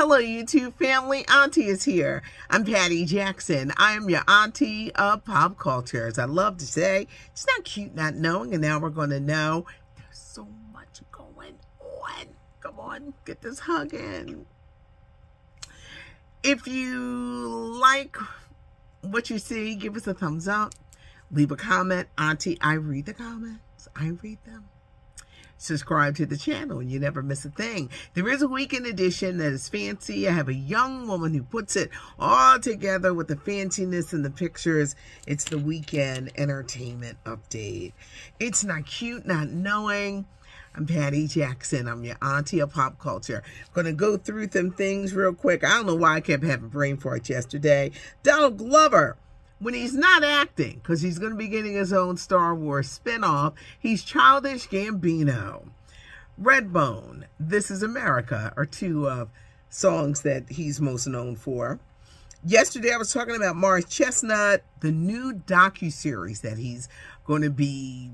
Hello, YouTube family. Auntie is here. I'm Patty Jackson. I am your auntie of pop culture. As I love to say, it's not cute not knowing, and now we're going to know. There's so much going on. Come on, get this hug in. If you like what you see, give us a thumbs up. Leave a comment. Auntie, I read the comments. I read them subscribe to the channel and you never miss a thing. There is a weekend edition that is fancy. I have a young woman who puts it all together with the fanciness and the pictures. It's the weekend entertainment update. It's not cute not knowing. I'm Patty Jackson. I'm your auntie of pop culture. I'm going to go through some things real quick. I don't know why I kept having brain farts yesterday. Donald Glover when he's not acting, because he's going to be getting his own Star Wars spinoff, he's Childish Gambino. Redbone, This Is America are two of songs that he's most known for. Yesterday, I was talking about Morris Chestnut, the new docu-series that he's going to be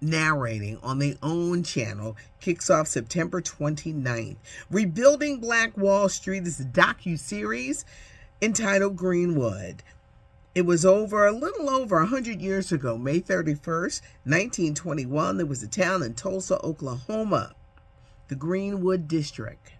narrating on their own channel kicks off September 29th. Rebuilding Black Wall Street is a docu-series entitled Greenwood. It was over a little over 100 years ago, May 31st, 1921. There was a town in Tulsa, Oklahoma, the Greenwood District.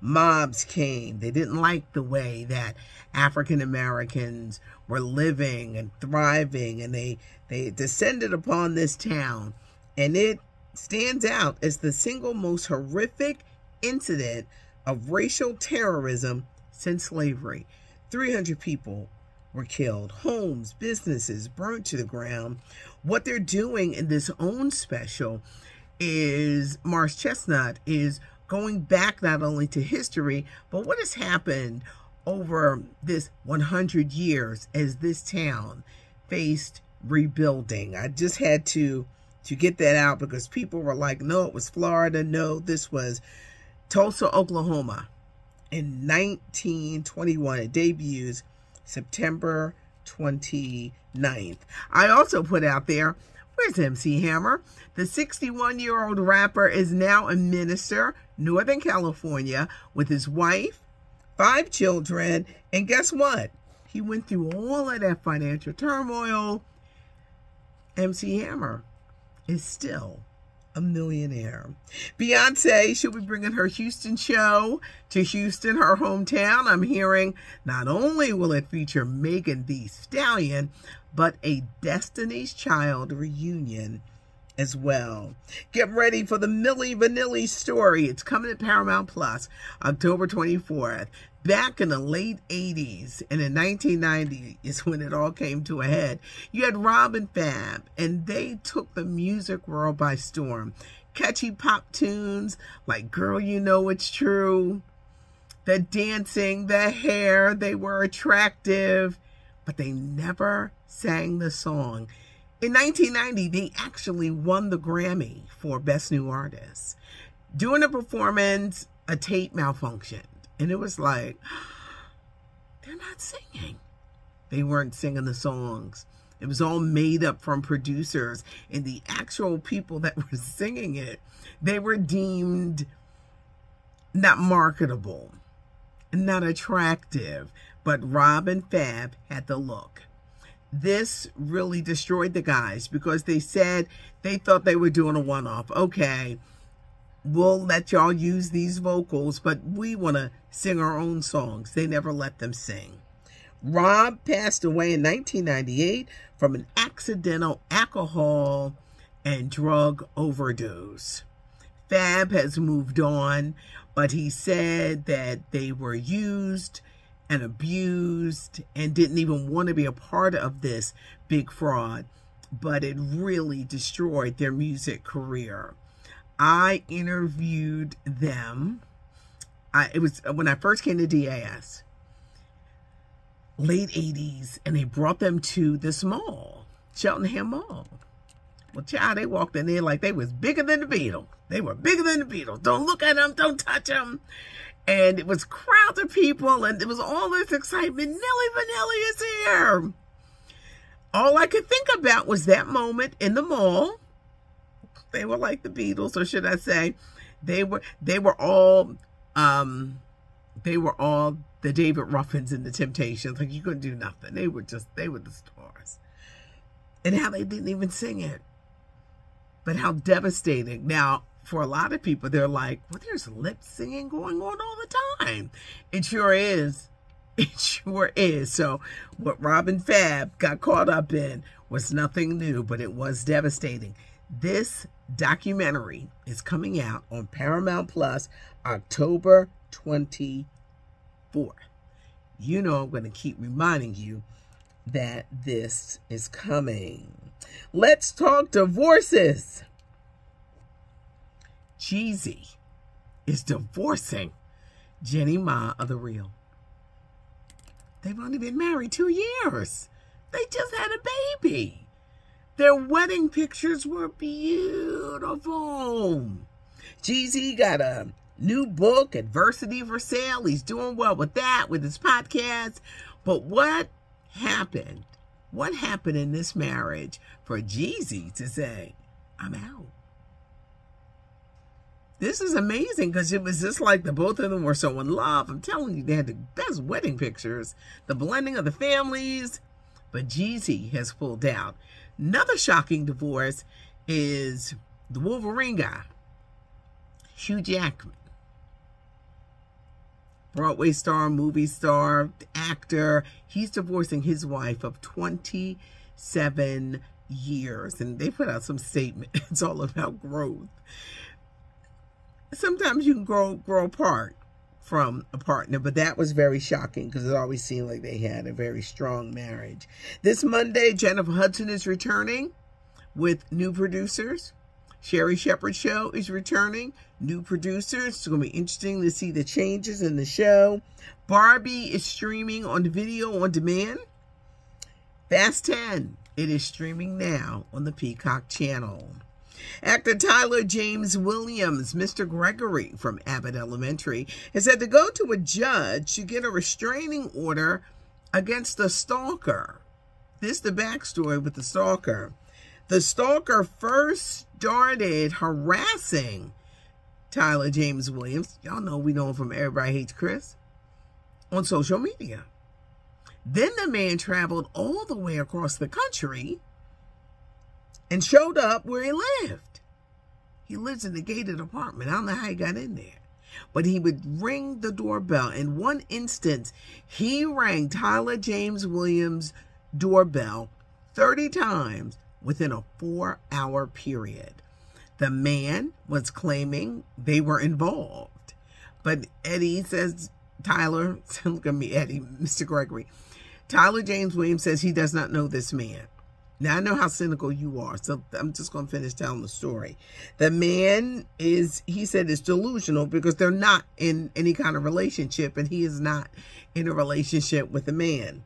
Mobs came. They didn't like the way that African Americans were living and thriving, and they, they descended upon this town. And it stands out as the single most horrific incident of racial terrorism since slavery. 300 people were killed, homes, businesses burned to the ground. What they're doing in this own special is Morris Chestnut is going back not only to history, but what has happened over this 100 years as this town faced rebuilding. I just had to to get that out because people were like, no, it was Florida. No, this was Tulsa, Oklahoma in 1921. It debuts September 29th. I also put out there, where's MC Hammer? The 61-year-old rapper is now a minister, Northern California, with his wife, five children, and guess what? He went through all of that financial turmoil. MC Hammer is still a millionaire. Beyonce, she'll be bringing her Houston show to Houston, her hometown. I'm hearing not only will it feature Megan Thee Stallion, but a Destiny's Child reunion as well. Get ready for the Milli Vanilli story. It's coming at Paramount Plus October 24th back in the late 80s and in 1990 is when it all came to a head. You had Rob and Fab, and they took the music world by storm. Catchy pop tunes like Girl You Know It's True, the dancing, the hair, they were attractive, but they never sang the song. In 1990, they actually won the Grammy for Best New Artist. During the performance, a tape malfunctioned and it was like, they're not singing. They weren't singing the songs. It was all made up from producers and the actual people that were singing it. They were deemed not marketable, and not attractive, but Rob and Fab had the look. This really destroyed the guys because they said they thought they were doing a one-off. Okay, we'll let y'all use these vocals, but we want to sing our own songs. They never let them sing. Rob passed away in 1998 from an accidental alcohol and drug overdose. Fab has moved on, but he said that they were used and abused and didn't even want to be a part of this big fraud, but it really destroyed their music career. I interviewed them. I, it was uh, when I first came to DAS, late 80s, and they brought them to this mall, Cheltenham Mall. Well, child, they walked in there like they was bigger than the Beatles. They were bigger than the Beatles. Don't look at them. Don't touch them. And it was crowds of people, and it was all this excitement. Milli Vanilli is here. All I could think about was that moment in the mall they were like the Beatles, or should I say, they were they were all um, they were all the David Ruffins and the Temptations. Like you couldn't do nothing. They were just they were the stars. And how they didn't even sing it. But how devastating. Now, for a lot of people, they're like, well, there's lip singing going on all the time. It sure is. It sure is. So what Rob and Fab got caught up in was nothing new, but it was devastating. This documentary is coming out on Paramount Plus October 24th. You know I'm going to keep reminding you that this is coming. Let's talk divorces. Jeezy is divorcing Jeannie Mai of The Real. They've only been married two years. They just had a baby. Their wedding pictures were beautiful. Jeezy got a new book, Adversity for Sale. He's doing well with that, with his podcast. But what happened? What happened in this marriage for Jeezy to say, I'm out? This is amazing because it was just like the both of them were so in love. I'm telling you, they had the best wedding pictures, the blending of the families. But Jeezy has pulled out. Another shocking divorce is the Wolverine guy, Hugh Jackman. Broadway star, movie star, actor. He's divorcing his wife of 27 years. And they put out some statement. It's all about growth sometimes you can grow grow apart from a partner, but that was very shocking because it always seemed like they had a very strong marriage. This Monday, Jennifer Hudson is returning with new producers. Sherri Shepherd Show is returning, new producers. It's going to be interesting to see the changes in the show. Barbie is streaming on the video on demand. Fast 10, it is streaming now on the Peacock channel. Actor Tyler James Williams, Mr. Gregory from Abbott Elementary, has had to go to a judge to get a restraining order against the stalker. This is the backstory with the stalker. The stalker first started harassing Tyler James Williams. Y'all know we know him from Everybody Hates Chris on social media. Then the man traveled all the way across the country and showed up where he lived. He lives in a gated apartment. I don't know how he got in there. But he would ring the doorbell. In one instance, he rang Tyler James Williams' doorbell 30 times within a four hour period. The man was claiming they were involved. But Eddie says, Tyler, look at me, Eddie, Mr. Gregory. Tyler James Williams says he does not know this man. Now I know how cynical you are, so I'm just going to finish telling the story. The man is, he said, is delusional because they're not in any kind of relationship, and he is not in a relationship with a man.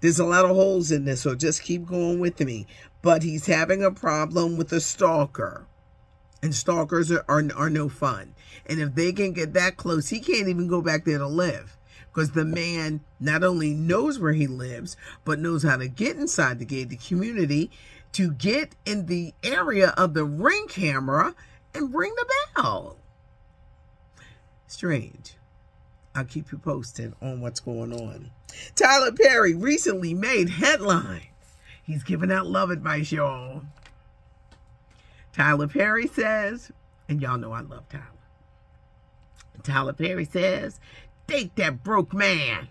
There's a lot of holes in this, so just keep going with me. But he's having a problem with a stalker, and stalkers are, are, are no fun. And if they can get that close, he can't even go back there to live because the man not only knows where he lives, but knows how to get inside the gated community to get in the area of the ring camera and ring the bell. Strange. I'll keep you posted on what's going on. Tyler Perry recently made headlines. He's giving out love advice, y'all. Tyler Perry says, and y'all know I love Tyler. Tyler Perry says Date that broke man.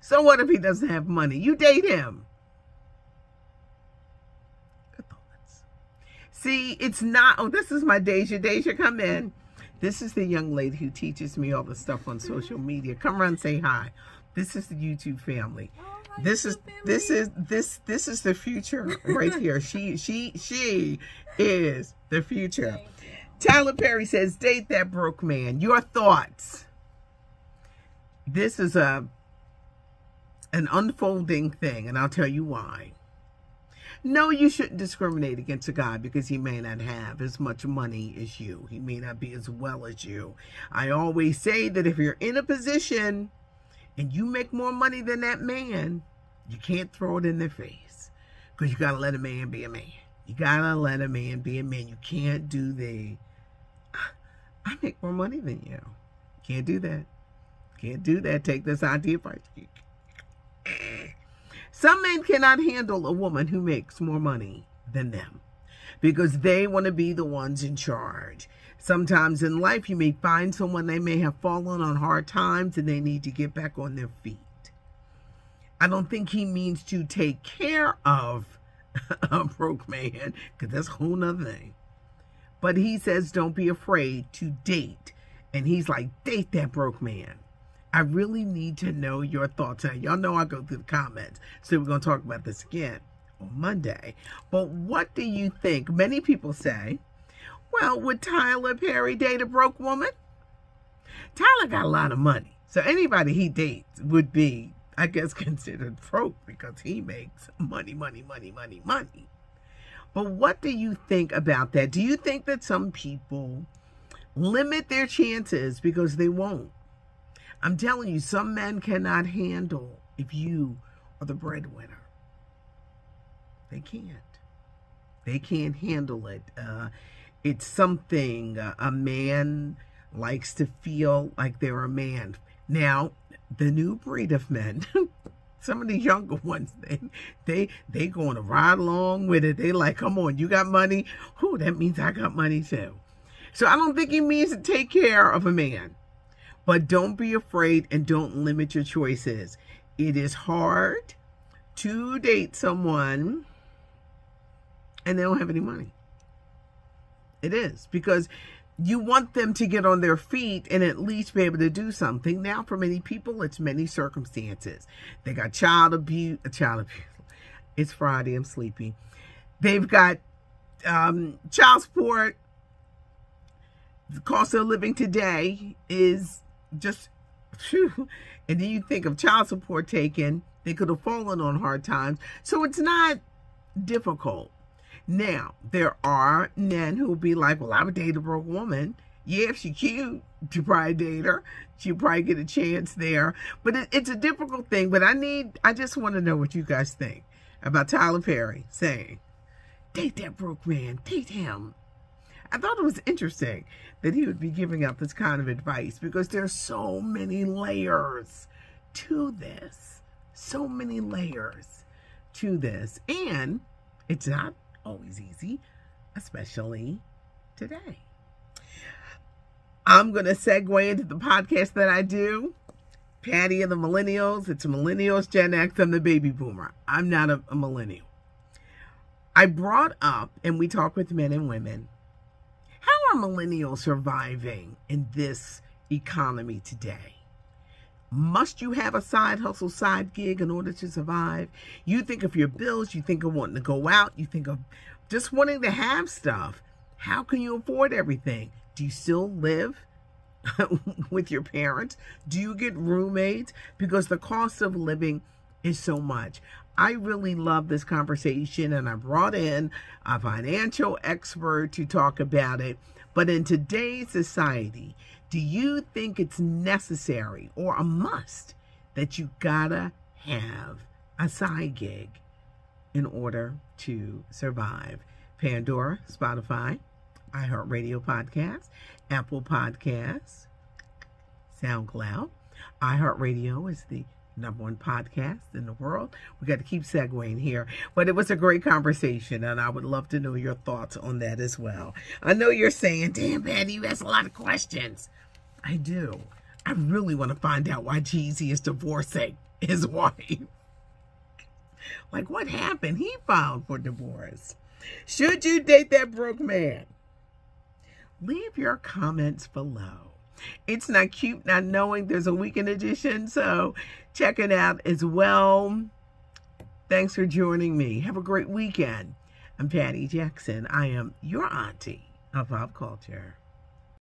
So what if he doesn't have money? You date him. Good thoughts. See, it's not, oh, this is my Deja. Deja, come in. This is the young lady who teaches me all the stuff on social media. Come around say hi. This is the YouTube family. Oh, this is family. this is this this is the future right here. she she she is the future. Tyler Perry says, date that broke man. Your thoughts this is a an unfolding thing, and I'll tell you why. No, you shouldn't discriminate against a guy because he may not have as much money as you. He may not be as well as you. I always say that if you're in a position and you make more money than that man, you can't throw it in their face because you got to let a man be a man. You got to let a man be a man. You can't do the, I make more money than you. Can't do that. Can't do that. Take this auntie advice. Some men cannot handle a woman who makes more money than them because they want to be the ones in charge. Sometimes in life, you may find someone they may have fallen on hard times and they need to get back on their feet. I don't think he means to take care of a broke man because that's a whole nother thing. But he says, don't be afraid to date. And he's like, date that broke man. I really need to know your thoughts. Now, y'all know I go through the comments, so we're going to talk about this again on Monday. But what do you think? Many people say, well, would Tyler Perry date a broke woman? Tyler got a lot of money, so anybody he dates would be, I guess, considered broke because he makes money, money, money, money, money. But what do you think about that? Do you think that some people limit their chances because they won't? I'm telling you, some men cannot handle if you are the breadwinner. They can't. They can't handle it. Uh, it's something a man likes to feel like they're a man. Now, the new breed of men, some of the younger ones, they they they going to ride along with it. They like, come on, you got money. Who that means I got money too. So I don't think he means to take care of a man. But don't be afraid and don't limit your choices. It is hard to date someone and they don't have any money. It is because you want them to get on their feet and at least be able to do something. Now, for many people, it's many circumstances. They got child abuse, child abuse. It's Friday. I'm sleepy. They've got um, child support. The cost of living today is just, whew. and then you think of child support taken, they could have fallen on hard times. So it's not difficult. Now, there are men who will be like, well, I would date a broke woman. Yeah, if she cute, you probably date her. She'll probably get a chance there. But it, it's a difficult thing. But I need, I just want to know what you guys think about Tyler Perry saying, date that broke man, date him. I thought it was interesting that he would be giving out this kind of advice because there's so many layers to this. So many layers to this. And it's not always easy, especially today. I'm going to segue into the podcast that I do. Patty of the Millennials. It's Millennials, Gen X, and the Baby Boomer. I'm not a, a millennial. I brought up, and we talk with men and women, are millennials surviving in this economy today? Must you have a side hustle, side gig in order to survive? You think of your bills, you think of wanting to go out, you think of just wanting to have stuff. How can you afford everything? Do you still live with your parents? Do you get roommates? Because the cost of living is so much. I really love this conversation and I brought in a financial expert to talk about it. But in today's society, do you think it's necessary or a must that you gotta have a side gig in order to survive? Pandora, Spotify, iHeartRadio Podcast, Apple Podcasts, SoundCloud. iHeartRadio is the number one podcast in the world. We got to keep segueing here, but it was a great conversation, and I would love to know your thoughts on that as well. I know you're saying, "Damn, Patty, you ask a lot of questions." I do. I really want to find out why Jeezy is divorcing his wife. like, what happened? He filed for divorce. Should you date that broke man? Leave your comments below. It's not cute not knowing there's a weekend edition, so check it out as well. Thanks for joining me. Have a great weekend. I'm Patty Jackson. I am your auntie of pop culture.